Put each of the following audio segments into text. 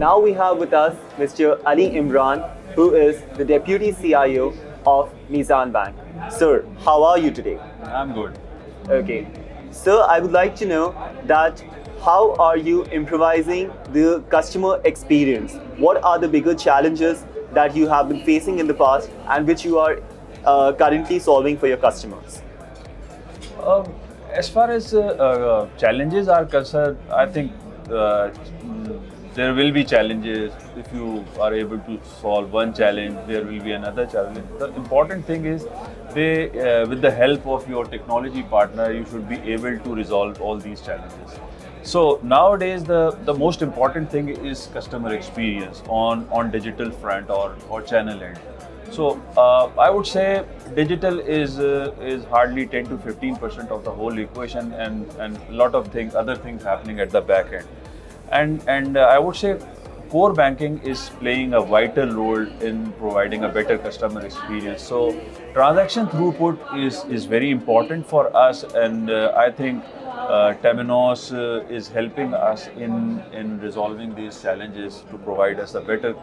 Now we have with us Mr. Ali Imran, who is the Deputy CIO of Meezan Bank. Sir, how are you today? I'm good. Okay. Sir, I would like to know that how are you improvising the customer experience? What are the bigger challenges that you have been facing in the past and which you are uh, currently solving for your customers? Um, as far as uh, uh, challenges are concerned, I think uh, there will be challenges. If you are able to solve one challenge, there will be another challenge. The important thing is, they, uh, with the help of your technology partner, you should be able to resolve all these challenges. So nowadays, the, the most important thing is customer experience on, on digital front or, or channel end. So uh, I would say digital is uh, is hardly 10 to 15 percent of the whole equation, and and a lot of things, other things happening at the back end, and and uh, I would say core banking is playing a vital role in providing a better customer experience. So transaction throughput is is very important for us, and uh, I think uh, Temenos uh, is helping us in, in resolving these challenges to provide us a better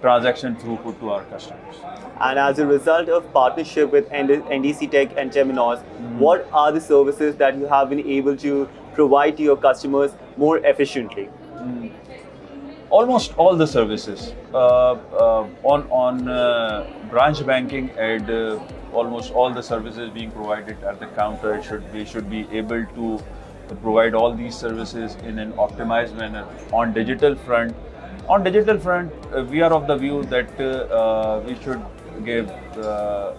transaction throughput to our customers. And as a result of partnership with NDC Tech and Temenos, mm. what are the services that you have been able to provide to your customers more efficiently? Mm. Almost all the services uh, uh, on on uh, branch banking and almost all the services being provided at the counter should we should be able to provide all these services in an optimized manner. On digital front, on digital front, uh, we are of the view that uh we should give uh,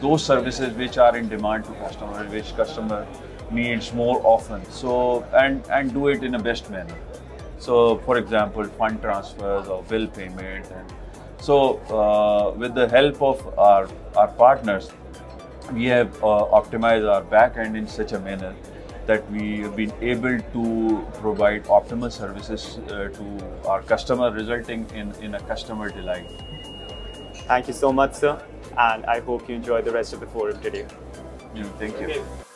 those services which are in demand to customer, which customer needs more often. So and and do it in a best manner. So, for example, fund transfers or bill payment, and so uh, with the help of our our partners, we have optimized our back end in such a manner that we have been able to provide optimal services uh, to our customer, resulting in, in a customer delight. Thank you so much, sir. And I hope you enjoy the rest of the forum today. Yeah, thank you. Okay.